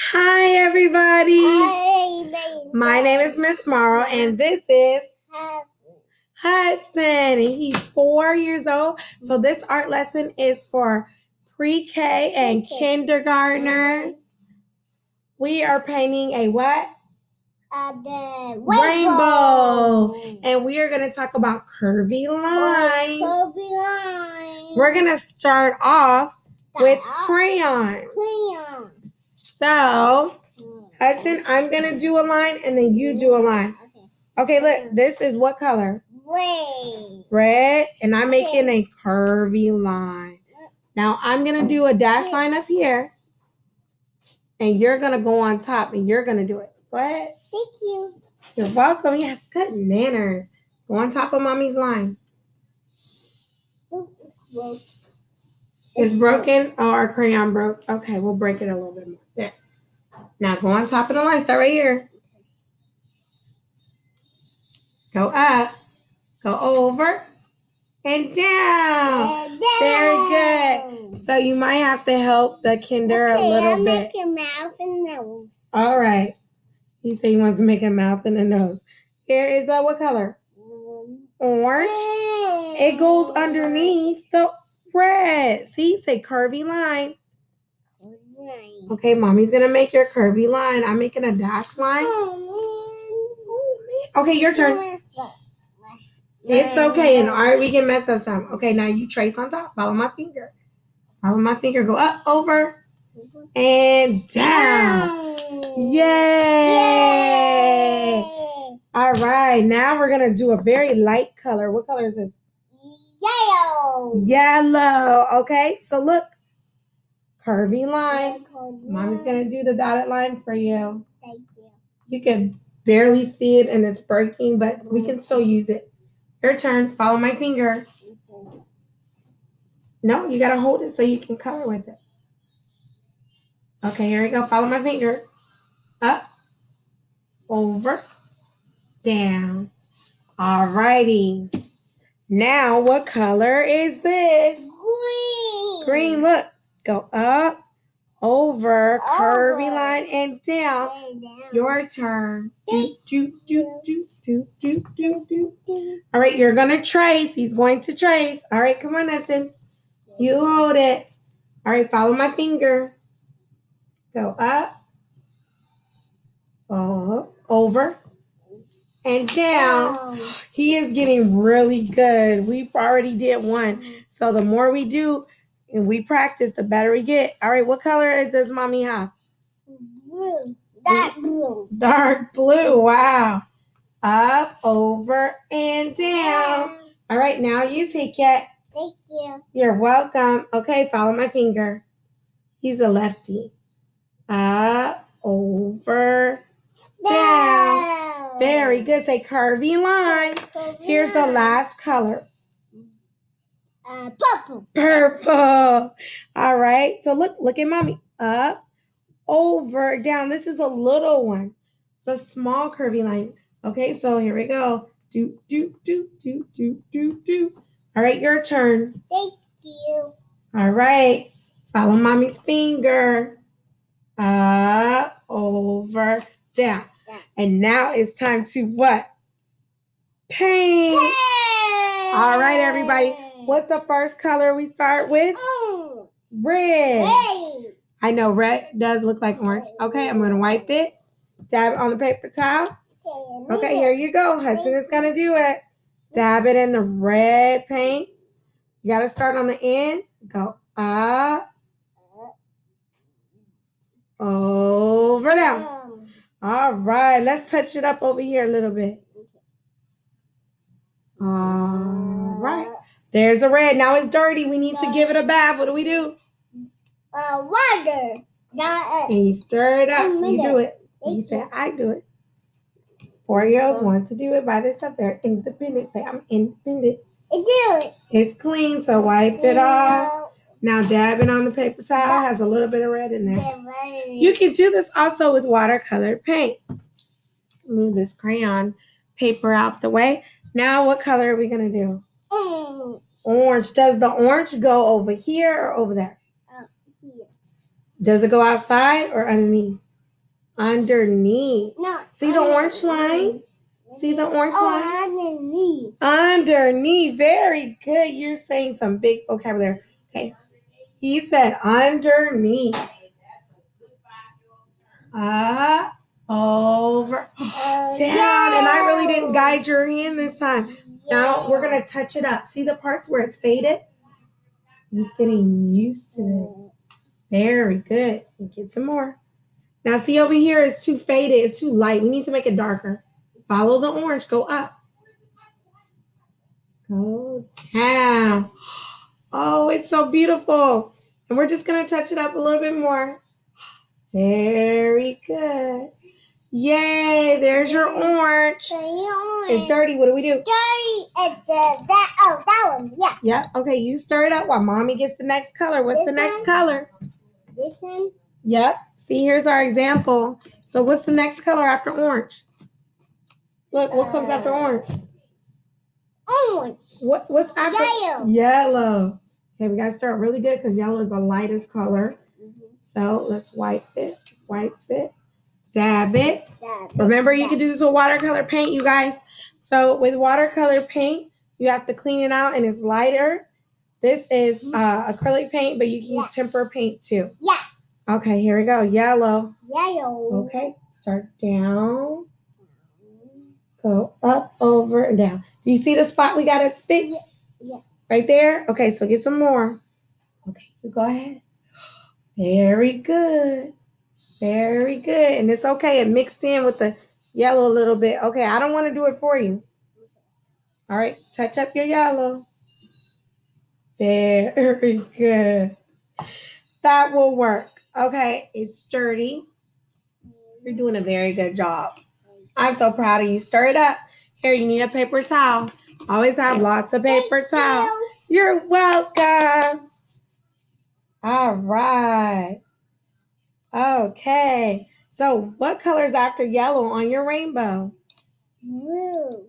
Hi, everybody. Hey, baby. My name is Miss Morrow, and this is Hudson. And he's four years old. So, this art lesson is for pre K and Pre-K. kindergartners. We are painting a what? Uh, Rainbow. rainbow. And we are going to talk about curvy lines. Curvy line. We're going to start off with That crayons. So, Hudson, I'm going to do a line and then you do a line. Okay. Okay, look, this is what color? Red. Red, and I'm making a curvy line. Now I'm gonna do a dash line up here, and you're gonna go on top, and you're gonna do it. Go ahead. Thank you. You're welcome. Yes, good manners. Go on top of mommy's line. It's broken. Oh, our crayon broke. Okay, we'll break it a little bit more. Now go on top of the line. Start right here. Go up. Go over. And down. and Very down. So you might have to help the kinder a Okay, little I'll bit. make a mouth and nose. All right. He said he wants to make a mouth and a nose. Here is the what color? Orange. It goes underneath the red. See, say curvy line. Okay, mommy's gonna make your curvy line. I'm making a dash line. Okay, your turn. It's okay. And all right, we can mess up some. Okay, now you trace on top. Follow my finger. Follow my finger. Go up, over, and down. Yay! All right, now we're gonna do a very light color. What color is this? Yellow. Yellow. Okay, so look, curvy line. Mommy's gonna do the dotted line for you. Thank you. You can barely see it and it's breaking, but we can still mm-hmm. use it. Your turn. Follow my finger. No, you gotta hold it so you can color with it. Okay, here we go. Follow my finger. Up, over, down. All righty. Now, what color is this? Green. Green. Look, go up, over, curvy line, and down. Way down. Your turn. Do, do, do, do, do, do, do, do. All right, you're gonna trace. He's going to trace. All right, come on, Hudson. You hold it. All right, follow my finger. Go up, up, over, and down. He is getting really good. We've already did one. So the more we do and we practice, the better we get. All right, what color does mommy have? Blue. Dark blue. Dark blue. Wow. Up, over, and down. All right, now you take it. Thank you. You're welcome. Okay, follow my finger. He's a lefty. Up, over, down. Very good. Say curvy line. Here's the last color. Uh, purple. Purple. All right. So look, look at mommy. Up, over, down. This is a little one. It's a small curvy line. Okay, so here we go. Do, do, do, do, do, do, do. All right, your turn. Thank you. All right. Follow mommy's finger. Up, over, down. And now it's time to what? Paint. All right, everybody. What's the first color we start with? Oh, Red. red. I know red does look like orange. Okay, I'm going to wipe it. Dab it on the paper towel. Okay, here you go. Hudson is going to do it. Dab it in the red paint. You got to start on the end. Go up, over, down. All right, let's touch it up over here a little bit. All right, there's the red. Now it's dirty. We need to give it a bath. What do we do? Uh, water. Not And you stir it up. You do it. You say, I do it. Four year olds want to do it by themselves. They're independent. Say, I'm independent. I do it. It's clean, so wipe it off. Now dab it on the paper towel. Has a little bit of red in there. You can do this also with watercolor paint. Move this crayon paper out the way. Now, what color are we going to do? Orange. Does the orange go over here or over there? here. Does it go outside or underneath? Underneath. No. See the orange line? See the orange line? Oh, underneath. Underneath. Very good. You're saying some big vocabulary. Okay. He said underneath. Up, over, Uh, down. And I really didn't guide your hand this time. Now we're going to touch it up. See the parts where it's faded? He's getting used to this. Very good. Get some more. Now, see over here, it's too faded. It's too light. We need to make it darker. Follow the orange. Go up. Go down. Oh, it's so beautiful. And we're just going to touch it up a little bit more. Very good. Yay, there's your orange. It's dirty. What do we do? Dirty and the that oh that one yeah Yep. Okay, you stir it up while mommy gets the next color. What's the next one? color? this one Yep. See, here's our example. So what's the next color after orange? Look, what comes after uh, orange? orange What what's after yellow. yellow? Okay, we gotta start really good because yellow is the lightest color. Mm-hmm. So let's wipe it, wipe it, dab it. Remember, you can do this with watercolor paint, you guys. So with watercolor paint, you have to clean it out and it's lighter. This is uh, acrylic paint, but you can use temper paint too. Yeah. Okay, here we go. Yellow. yellow. Okay, start down, go up, over, and down. Do you see the spot we gotta fix? Yeah, yeah. Right there? Okay, so get some more. Okay, you go ahead. Very good. Very good. And it's okay. It mixed in with the yellow a little bit. Okay, I don't want to do it for you. All right, touch up your yellow. Very good. That will work. Okay, it's sturdy. You're doing a very good job. I'm so proud of you. Stir it up. Here, you need a paper towel. Always have lots of paper towel. you. You're welcome. All right. Okay. So, what color's after yellow on your rainbow? Blue.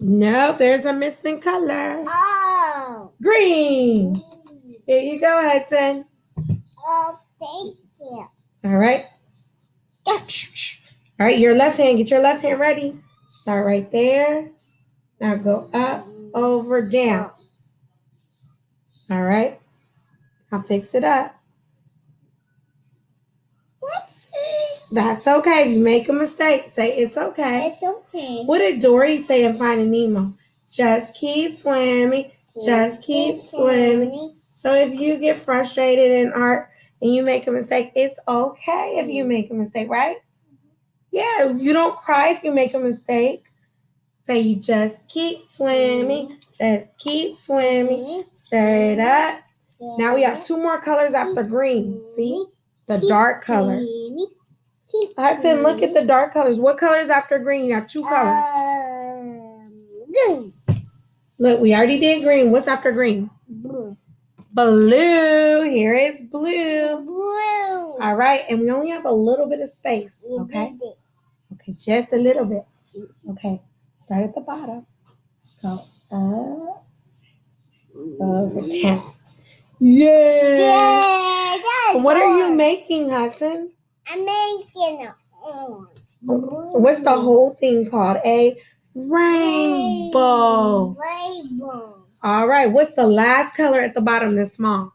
No, there's a missing color. Oh. Green. Here you go, Hudson. Oh, thank you. All right. All right, your left hand. Get your left hand ready. Start right there. Now go up, over, down. All right. I'll fix it up. That's okay. If you make a mistake, say it's okay. It's okay. What did Dory say in Finding Nemo? Just keep swimming. Just keep swimming. So if you get frustrated in art and you make a mistake, it's okay if you mm-hmm. make a mistake, right? Yeah, you don't cry if you make a mistake. Say you just keep swimming. Mm-hmm. Just keep swimming. Stir it up. Now we have two more colors after green. See? Mm-hmm. The dark colors. Hudson, look at the dark colors. What color is after green? You have two colors. Um, green. Look, we already did green. What's after green? Blue. Blue. Here is blue. Blue. All right, and we only have a little bit of space. Okay. Okay, just a little bit. Okay, start at the bottom. Go up, over, down. Yay! Yeah, What are you making, Hudson? I'm making an orange. What's the whole thing called? A rainbow. Rainbow. All right, what's the last color at the bottom that's small?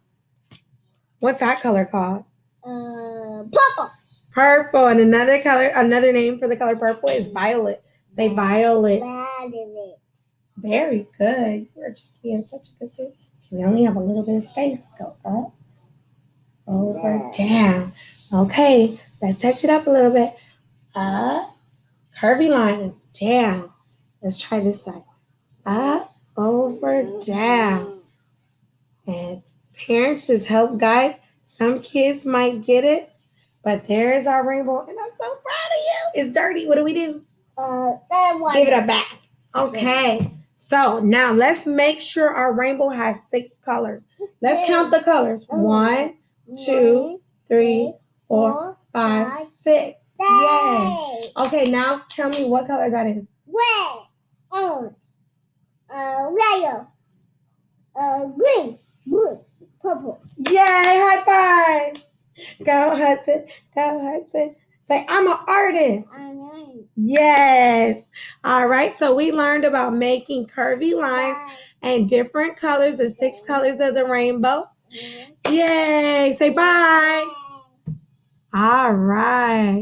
What's that color called? Uh, purple. Purple. And another color, another name for the color purple is violet. Say violet. Violet. Very good. You're just being such a good student. We only have a little bit of space. Go up, over, down. Okay, let's touch it up a little bit. Up, curvy line, down. Let's try this side. Up, over, down. And parents just help guide. Some kids might get it, but there's our rainbow. And I'm so proud of you. It's dirty. What do we do? Uh, that one. Give it a bath. Okay. So now let's make sure our rainbow has six colors. Let's count the colors. One, two, three, four, five, six. Yay. Yay. Okay, now tell me what color that is. Red. Orange. Uh, yellow. Uh, green. Blue. Purple. Yay, high five. Go Hudson. Go Hudson. Say, I'm an artist. I know. Yes. All right. So we learned about making curvy lines and different colors, the six colors of the rainbow. Bye. Yay. Say bye. All right.